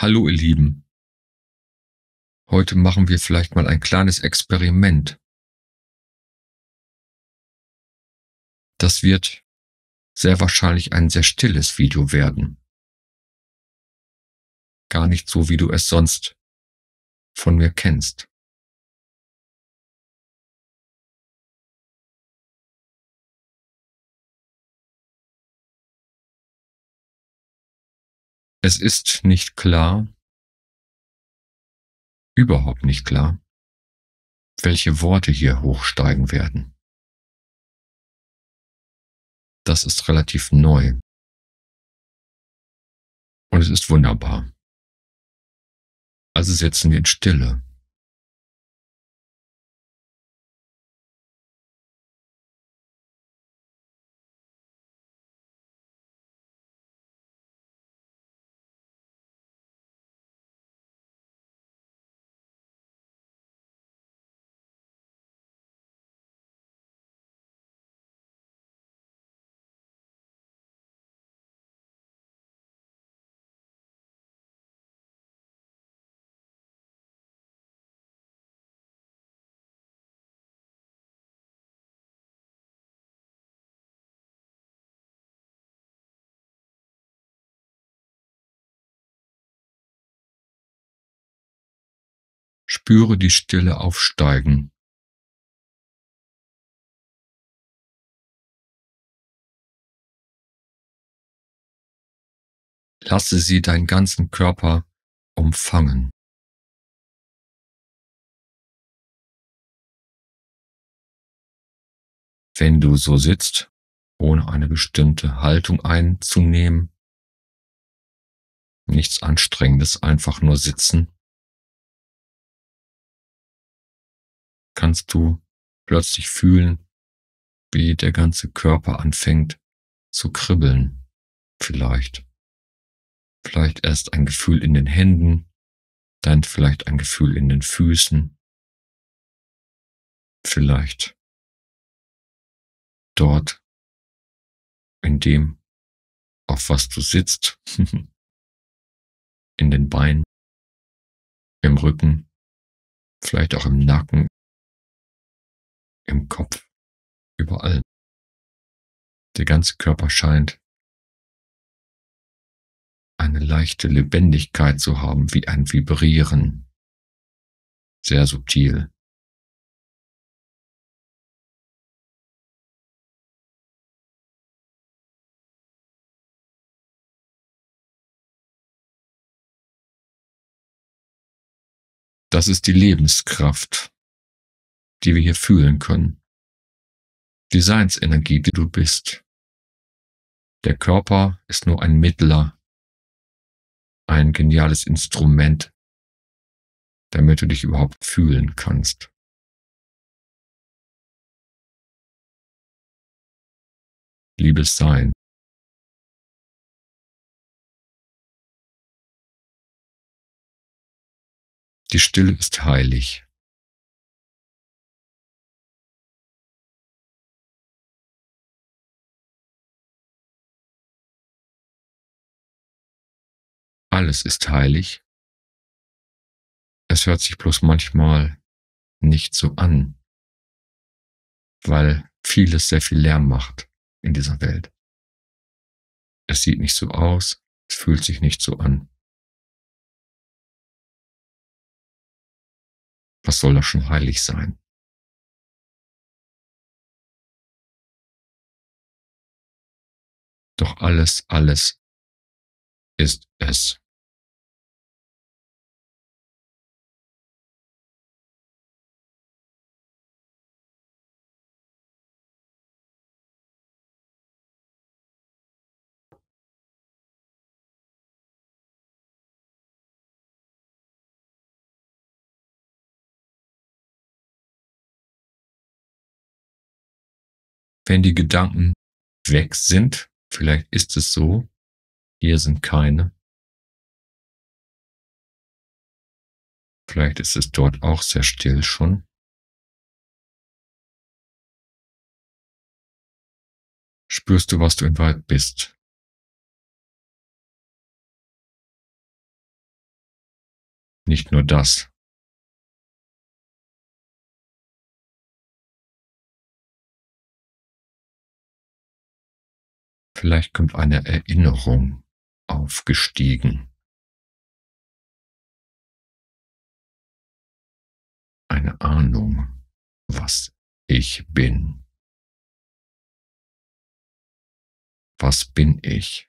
Hallo ihr Lieben. Heute machen wir vielleicht mal ein kleines Experiment. Das wird sehr wahrscheinlich ein sehr stilles Video werden. Gar nicht so, wie du es sonst von mir kennst. Es ist nicht klar, überhaupt nicht klar, welche Worte hier hochsteigen werden. Das ist relativ neu. Und es ist wunderbar. Also setzen wir in Stille. Spüre die Stille aufsteigen. Lasse sie deinen ganzen Körper umfangen. Wenn du so sitzt, ohne eine bestimmte Haltung einzunehmen, nichts Anstrengendes, einfach nur sitzen, kannst du plötzlich fühlen, wie der ganze Körper anfängt zu kribbeln. Vielleicht. Vielleicht erst ein Gefühl in den Händen, dann vielleicht ein Gefühl in den Füßen. Vielleicht dort, in dem, auf was du sitzt, in den Beinen, im Rücken, vielleicht auch im Nacken, im Kopf, überall. Der ganze Körper scheint eine leichte Lebendigkeit zu haben, wie ein Vibrieren. Sehr subtil. Das ist die Lebenskraft, die wir hier fühlen können. Die Seinsenergie, die du bist. Der Körper ist nur ein Mittler, ein geniales Instrument, damit du dich überhaupt fühlen kannst. Liebes Sein. Die Stille ist heilig. Alles ist heilig. Es hört sich bloß manchmal nicht so an, weil vieles sehr viel Lärm macht in dieser Welt. Es sieht nicht so aus, es fühlt sich nicht so an. Was soll da schon heilig sein? Doch alles, alles ist es. Wenn die Gedanken weg sind, vielleicht ist es so, hier sind keine. Vielleicht ist es dort auch sehr still schon. Spürst du, was du in Wald bist? nicht nur das. Vielleicht kommt eine Erinnerung aufgestiegen. Eine Ahnung, was ich bin. Was bin ich?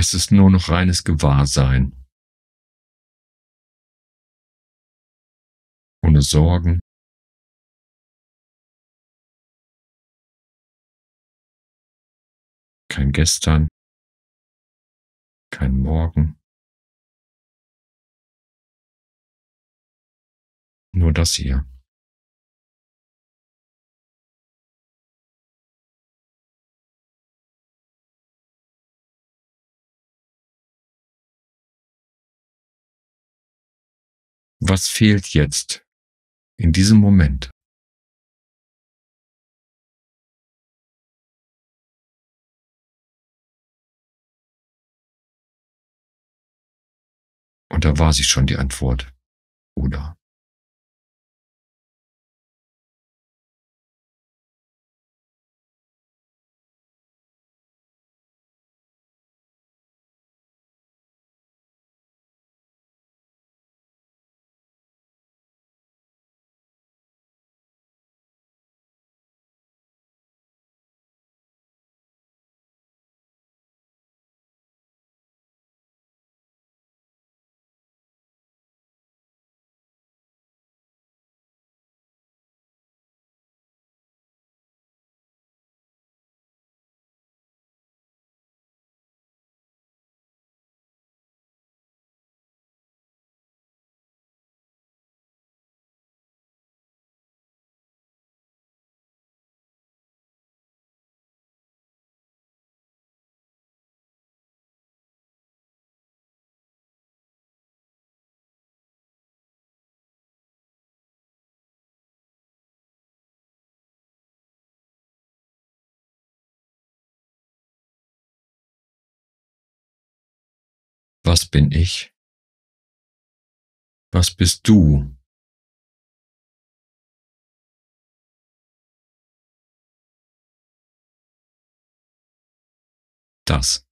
Es ist nur noch reines Gewahrsein. Ohne Sorgen. Kein Gestern. Kein Morgen. Nur das hier. Was fehlt jetzt in diesem Moment? Und da war sie schon die Antwort. Oder? Was bin ich? Was bist du? Das.